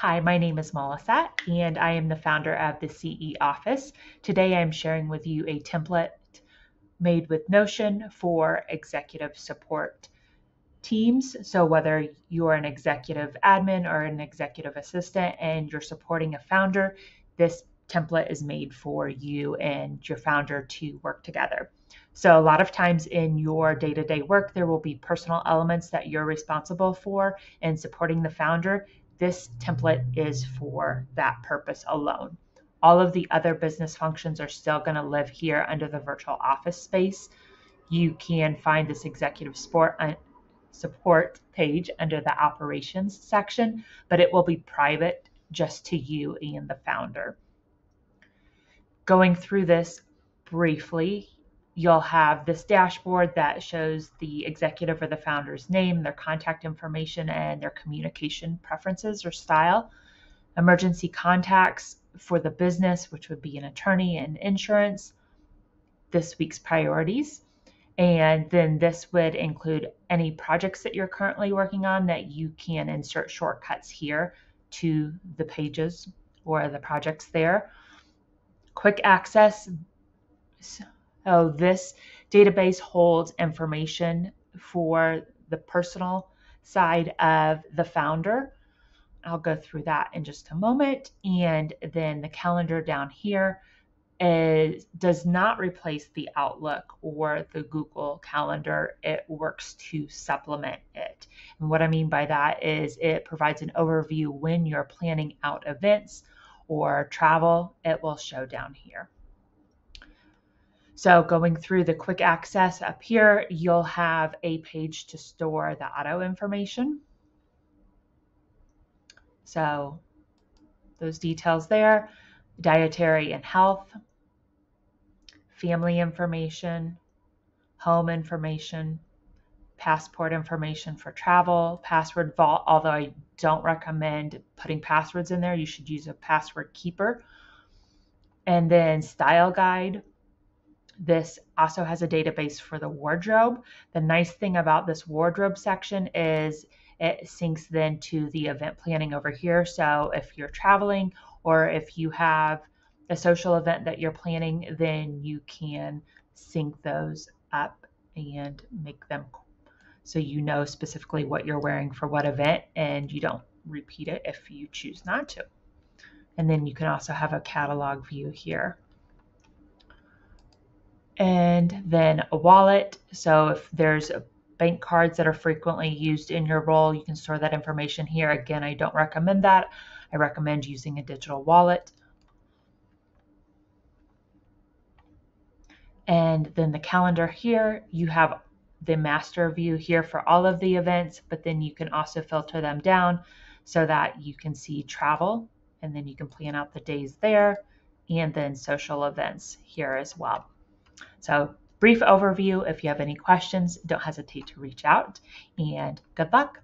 Hi, my name is Melissa, and I am the founder of the CEOffice. Today I'm sharing with you a template made with Notion for executive support teams. So, whether you're an executive admin or an executive assistant and you're supporting a founder, this template is made for you and your founder to work together. So, a lot of times in your day to day work, there will be personal elements that you're responsible for in supporting the founder. This template is for that purpose alone. All of the other business functions are still going to live here under the virtual office space. You can find this executive support, uh, support page under the operations section, but it will be private just to you and the founder. Going through this briefly, you'll have this dashboard that shows the executive or the founder's name, their contact information, and their communication preferences or style. Emergency contacts for the business, which would be an attorney and insurance, this week's priorities. And then this would include any projects that you're currently working on that you can insert shortcuts here to the pages or the projects there. Quick access. So this database holds information for the personal side of the founder. I'll go through that in just a moment. And then the calendar down here is, does not replace the Outlook or the Google Calendar. It works to supplement it. And what I mean by that is it provides an overview when you're planning out events or travel, it will show down here. So going through the quick access up here, you'll have a page to store the auto information. So those details there, dietary and health, family information, home information, passport information for travel, password vault, although I don't recommend putting passwords in there. You should use a password keeper. And then style guide. This also has a database for the wardrobe. The nice thing about this wardrobe section is it syncs then to the event planning over here. So if you're traveling or if you have a social event that you're planning, then you can sync those up and make them so you know specifically what you're wearing for what event and you don't repeat it if you choose not to. And then you can also have a catalog view here. And then a wallet. So if there's bank cards that are frequently used in your role, you can store that information here. Again, I don't recommend that. I recommend using a digital wallet. And then the calendar here, you have the master view here for all of the events, but then you can also filter them down so that you can see travel and then you can plan out the days there and then social events here as well. So brief overview. If you have any questions, don't hesitate to reach out and good luck.